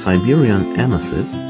Siberian amethyst.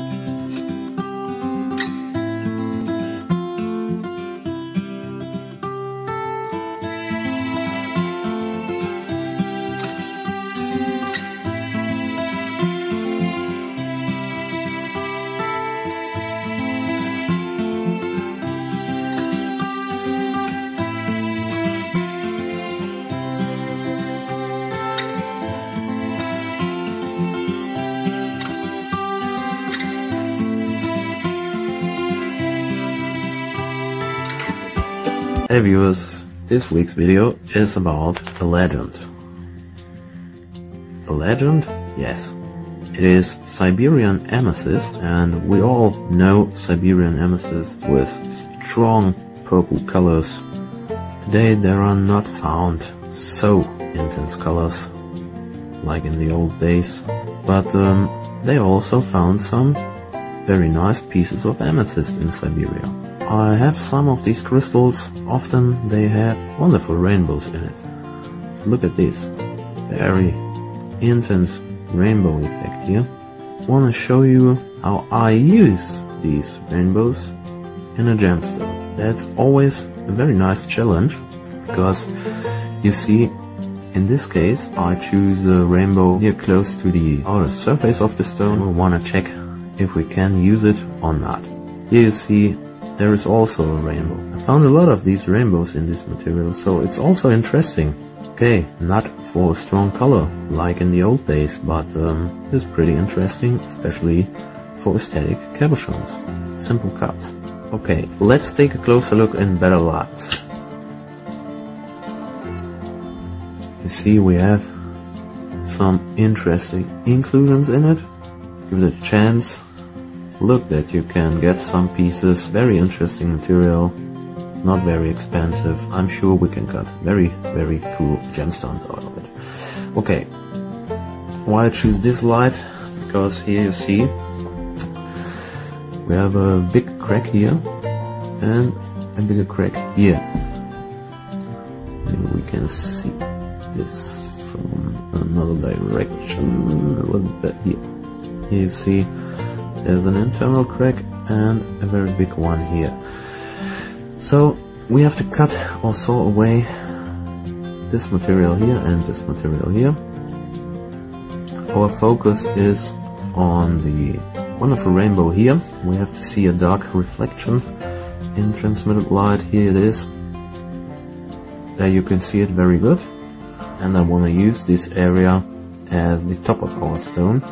Hey viewers, this week's video is about a legend. A legend? Yes. It is Siberian amethyst and we all know Siberian amethyst with strong purple colors. Today there are not found so intense colors like in the old days, but um, they also found some very nice pieces of amethyst in Siberia. I have some of these crystals, often they have wonderful rainbows in it. Look at this, very intense rainbow effect here. Wanna show you how I use these rainbows in a gemstone. That's always a very nice challenge, because you see, in this case, I choose a rainbow near close to the outer surface of the stone. We wanna check if we can use it or not. Here you see there is also a rainbow. I found a lot of these rainbows in this material, so it's also interesting. Okay, not for a strong color like in the old days, but um, it's pretty interesting, especially for aesthetic cabochons. Simple cuts. Okay, let's take a closer look in better light. You see we have some interesting inclusions in it. Give it a chance look that you can get some pieces, very interesting material. It's not very expensive. I'm sure we can cut very, very cool gemstones out of it. Okay, why I choose this light? Because here you see we have a big crack here and a bigger crack here. Maybe we can see this from another direction a little bit here. Here you see there's an internal crack and a very big one here. So we have to cut or saw away this material here and this material here. Our focus is on the wonderful rainbow here. We have to see a dark reflection in transmitted light. Here it is. There you can see it very good. And I want to use this area as the top of our stone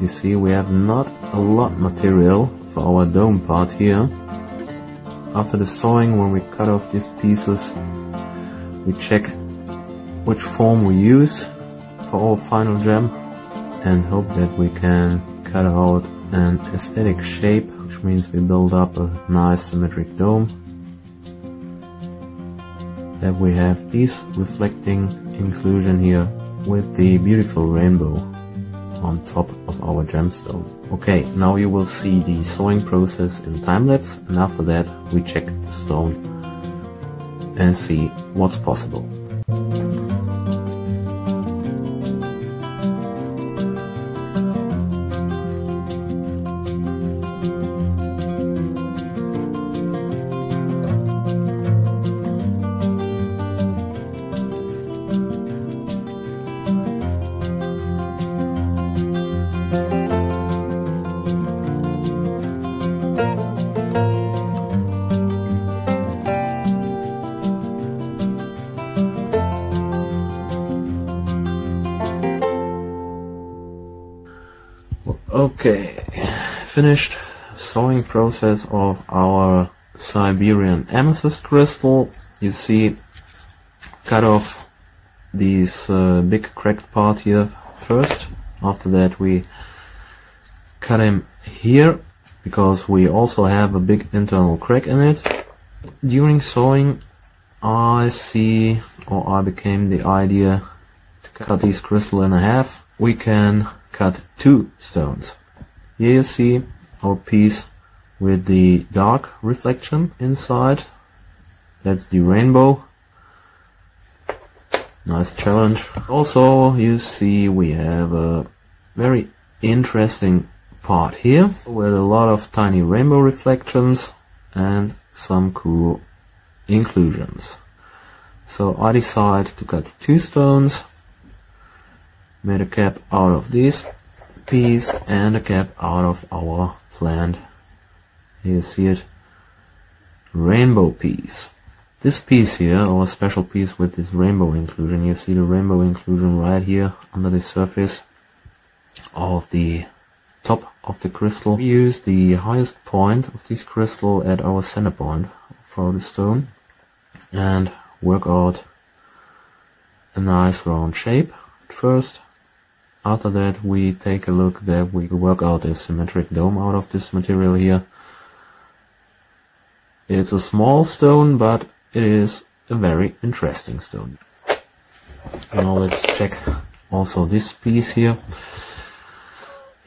you see we have not a lot material for our dome part here. After the sawing, when we cut off these pieces, we check which form we use for our final gem and hope that we can cut out an aesthetic shape, which means we build up a nice symmetric dome. That we have this reflecting inclusion here with the beautiful rainbow on top of our gemstone. Okay, now you will see the sawing process in time-lapse and after that we check the stone and see what's possible. Okay, finished sawing process of our Siberian amethyst crystal. You see, cut off this uh, big cracked part here first. After that we cut him here because we also have a big internal crack in it. During sawing I see or I became the idea to cut this crystal in half. We can cut two stones. Here you see our piece with the dark reflection inside. That's the rainbow. Nice challenge. Also, you see we have a very interesting part here with a lot of tiny rainbow reflections and some cool inclusions. So I decided to cut two stones, made a cab out of this piece and a cab out of our plant you see it, rainbow piece. This piece here, our special piece with this rainbow inclusion, you see the rainbow inclusion right here under the surface of the top of the crystal. We use the highest point of this crystal at our center point for the stone and work out a nice round shape at first. After that we take a look that we work out a symmetric dome out of this material here. It's a small stone but it is a very interesting stone. Now let's check also this piece here.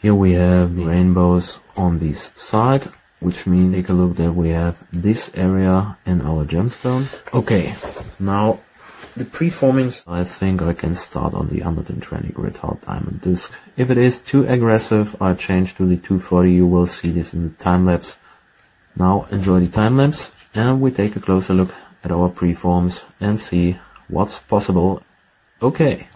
Here we have rainbows on this side, which means take a look that we have this area in our gemstone. Okay, now the preforming, I think I can start on the 120 grit hard diamond disc. If it is too aggressive, I change to the 240. You will see this in the time lapse. Now enjoy the time lapse and we take a closer look at our preforms and see what's possible. Okay,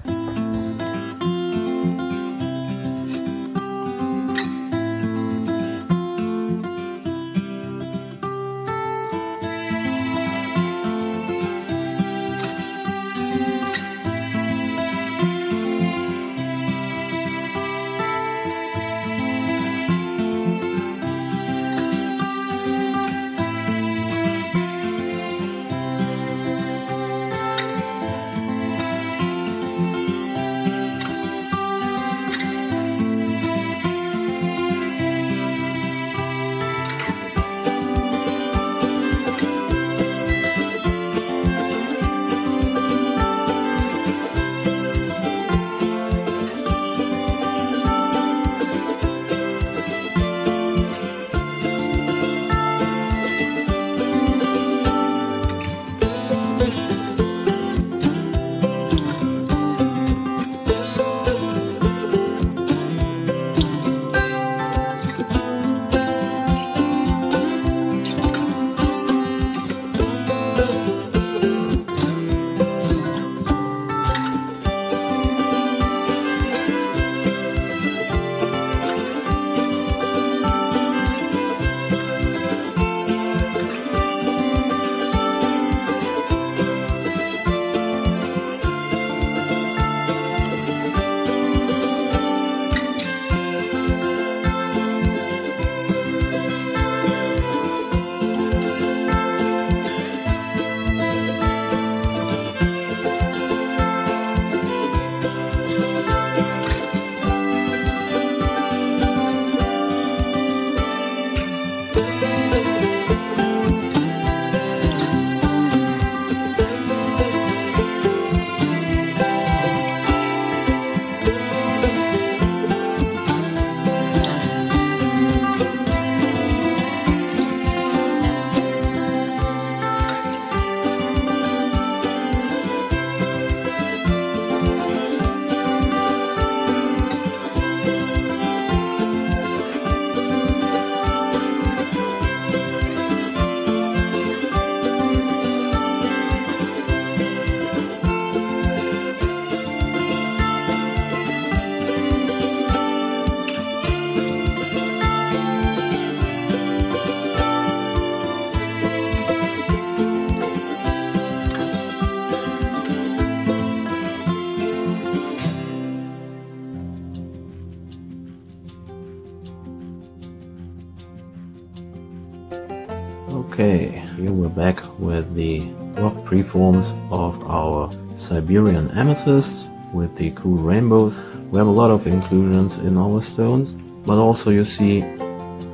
the rough preforms of our Siberian amethyst with the cool rainbows. We have a lot of inclusions in our stones, but also you see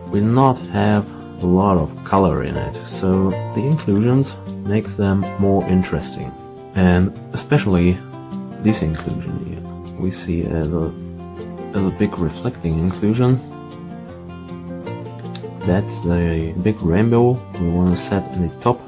we not have a lot of color in it, so the inclusions makes them more interesting. And especially this inclusion here, we see as a, as a big reflecting inclusion that's the big rainbow we want to set in the top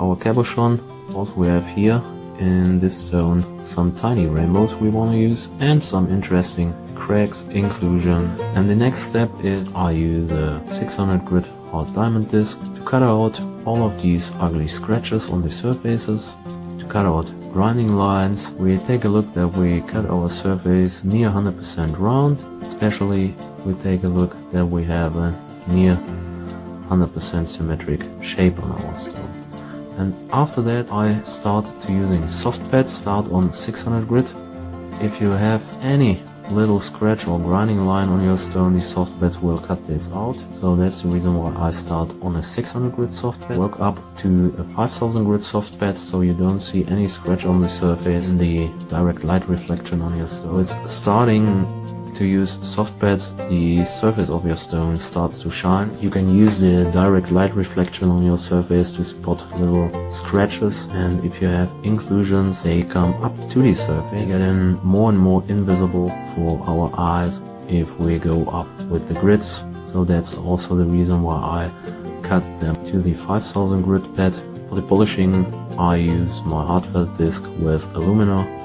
our cabochon. Also we have here in this zone some tiny rainbows we want to use and some interesting cracks, inclusions. And the next step is I use a 600 grit hard diamond disc to cut out all of these ugly scratches on the surfaces, to cut out grinding lines. We take a look that we cut our surface near 100% round, especially we take a look that we have a near 100% symmetric shape on our stone. And after that I start to using soft pads, start on 600 grit. If you have any little scratch or grinding line on your stone, the soft pads will cut this out. So that's the reason why I start on a 600 grit soft pad, work up to a 5000 grit soft pad so you don't see any scratch on the surface the direct light reflection on your stone. It's starting to use soft pads, the surface of your stone starts to shine. You can use the direct light reflection on your surface to spot little scratches and if you have inclusions, they come up to the surface, getting more and more invisible for our eyes if we go up with the grits. So that's also the reason why I cut them to the 5000 grit pad. For the polishing, I use my hard felt disc with alumina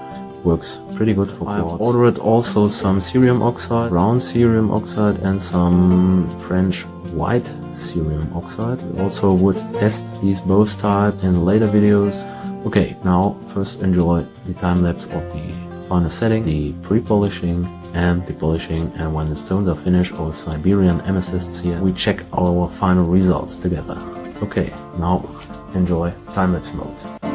works pretty good for quartz. I ordered also some cerium oxide, brown cerium oxide and some French white cerium oxide. Also would test these both types in later videos. Okay, now first enjoy the time lapse of the final setting, the pre-polishing and the polishing and when the stones are finished our Siberian amethysts here, we check our final results together. Okay, now enjoy time lapse mode.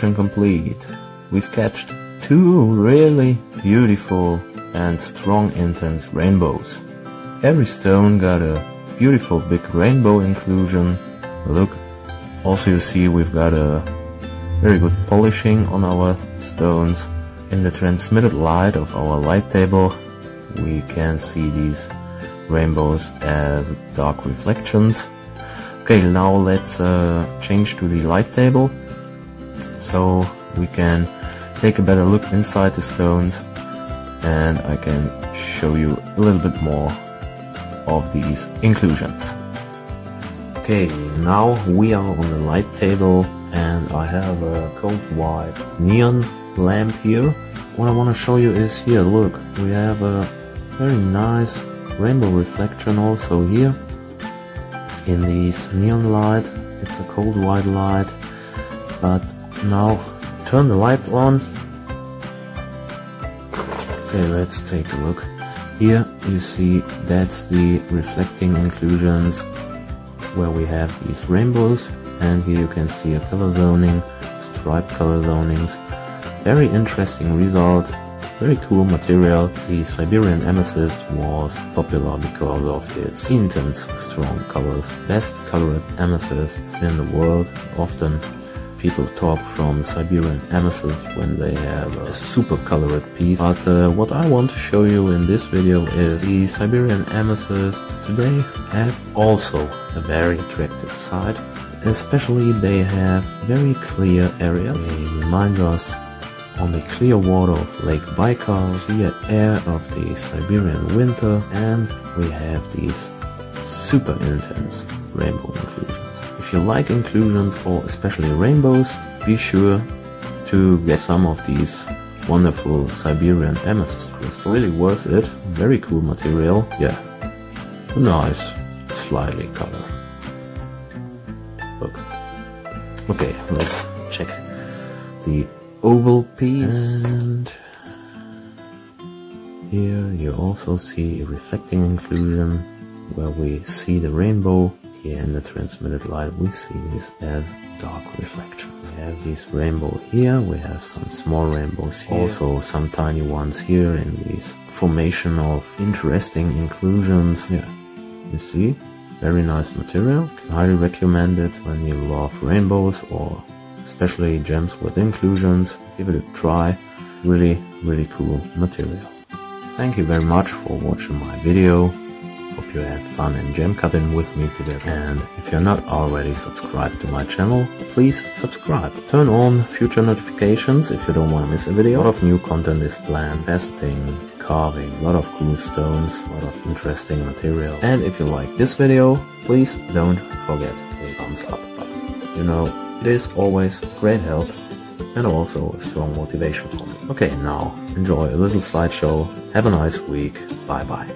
Mission complete. We've catched two really beautiful and strong intense rainbows. Every stone got a beautiful big rainbow inclusion. Look, also you see we've got a very good polishing on our stones. In the transmitted light of our light table, we can see these rainbows as dark reflections. Okay, now let's uh, change to the light table so we can take a better look inside the stones and I can show you a little bit more of these inclusions. Okay, now we are on the light table and I have a cold white neon lamp here. What I want to show you is here, look, we have a very nice rainbow reflection also here in this neon light. It's a cold white light. But now turn the light on. Okay, let's take a look. Here you see that's the reflecting inclusions where we have these rainbows and here you can see a color zoning, striped color zonings. Very interesting result very cool material. The Siberian Amethyst was popular because of its intense, strong colors. Best colored amethyst in the world. Often people talk from Siberian Amethyst when they have a super colored piece. But uh, what I want to show you in this video is the Siberian Amethysts today have also a very attractive side. Especially they have very clear areas. They remind us on the clear water of Lake Baikal, clear air of the Siberian winter, and we have these super intense rainbow inclusions. If you like inclusions or especially rainbows, be sure to get some of these wonderful Siberian amethyst crystals. Really worth it, very cool material, yeah, nice, slightly color. Look. Okay, let's check the oval piece and here you also see a reflecting inclusion where we see the rainbow here in the transmitted light we see this as dark reflections we have this rainbow here we have some small rainbows here also some tiny ones here in this formation of interesting inclusions yeah you see very nice material highly recommend it when you love rainbows or especially gems with inclusions. Give it a try. Really, really cool material. Thank you very much for watching my video. Hope you had fun in gem cutting with me today. And if you're not already subscribed to my channel, please subscribe. Turn on future notifications if you don't want to miss a video. A lot of new content is planned. Faceting, carving, a lot of cool stones, a lot of interesting material. And if you like this video, please don't forget the thumbs up button. You know, it is always great help and also a strong motivation for me. Okay, now enjoy a little slideshow. Have a nice week. Bye bye.